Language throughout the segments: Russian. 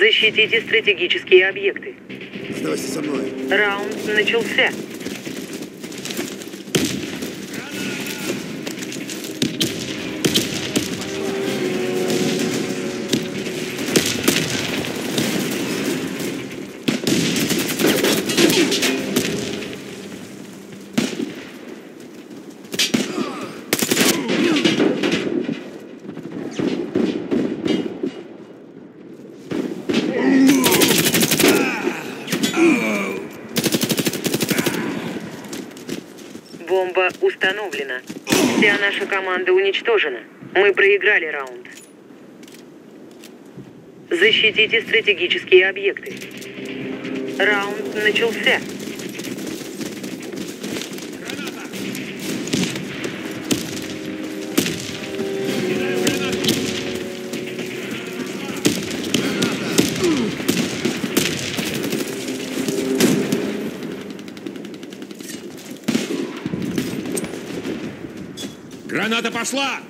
Защитите стратегические объекты. Оставайся со мной. Раунд начался. Установлена. Вся наша команда уничтожена. Мы проиграли раунд. Защитите стратегические объекты. Раунд начался. Граната пошла!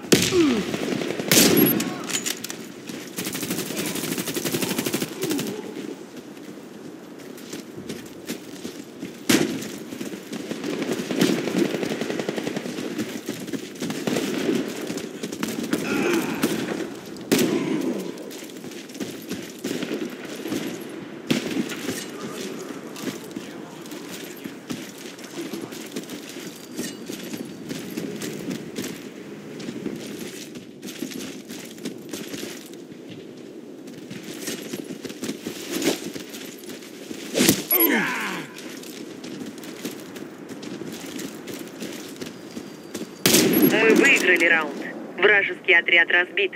Мы выиграли раунд. Вражеский отряд разбит.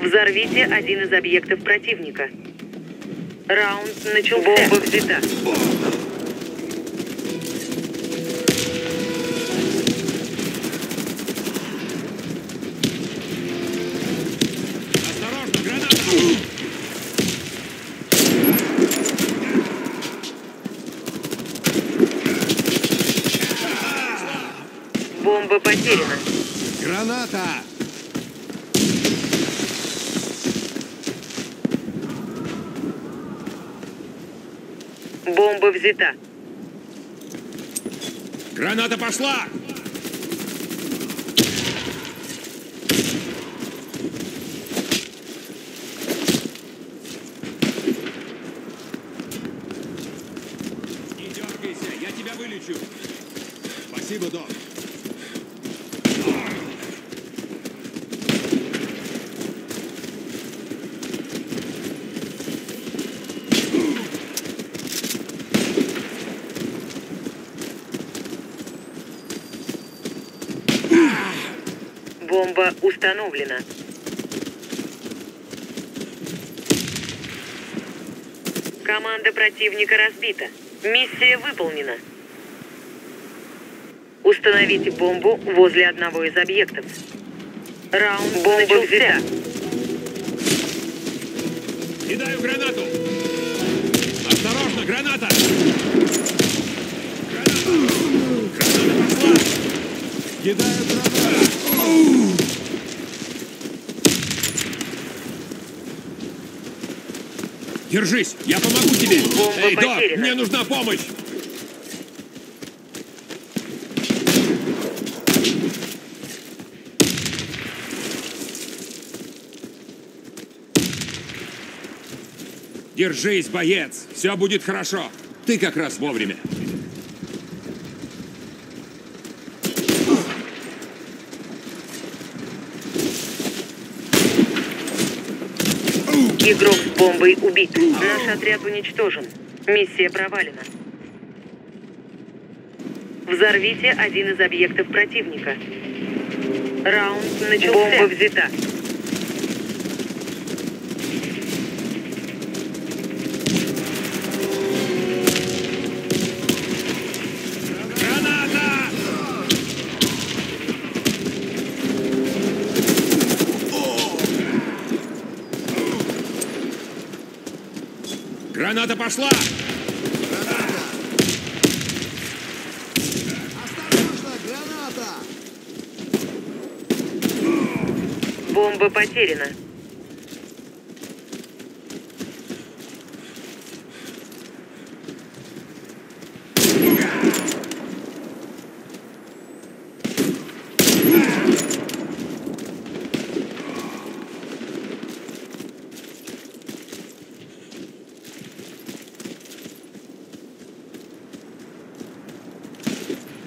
Взорвите один из объектов противника. Раунд начался. Бомба взята. Бомба потеряна. Граната! Бомба взята. Граната пошла! Бомба установлена. Команда противника разбита. Миссия выполнена. Установите бомбу возле одного из объектов. Раунд Бомба взята. Кидаю гранату! Осторожно, граната! Граната! Граната пошла! Кидаю гранату! Держись, я помогу тебе! Бомба Эй, Док, потеряна. мне нужна помощь! Держись, боец! Все будет хорошо! Ты как раз вовремя. Игрок с бомбой убит. Наш отряд уничтожен. Миссия провалена. Взорвите один из объектов противника. Раунд начался. Бомба взята. Граната пошла! Граната! Осторожно, граната! Бомба потеряна.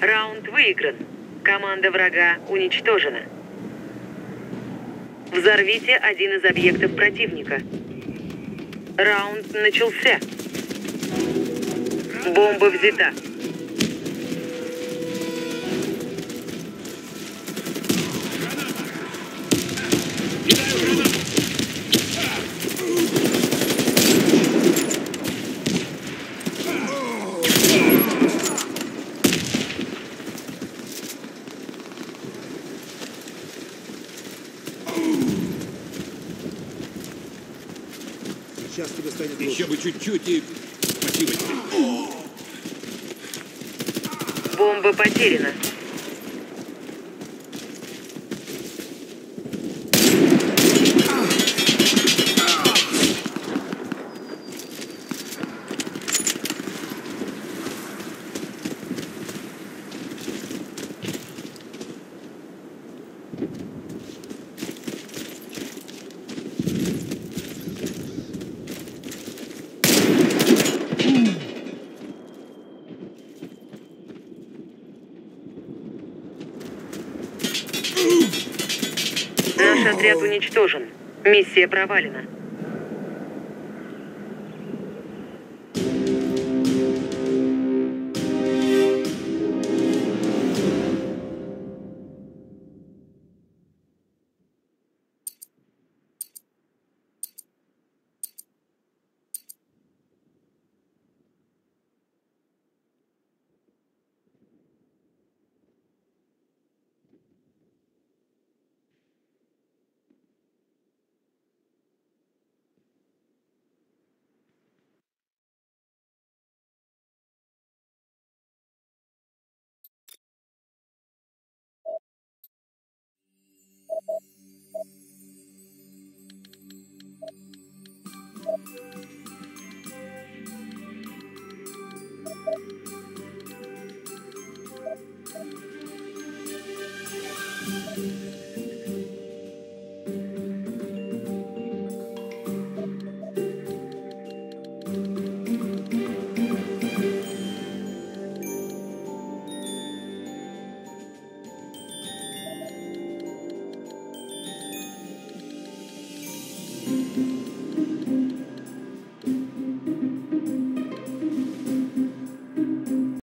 Раунд выигран. Команда врага уничтожена. Взорвите один из объектов противника. Раунд начался. Бомба взята. Сейчас тебе станет Еще лучше. бы чуть-чуть и... Спасибо тебе. Бомба потеряна. Отряд уничтожен. Миссия провалена.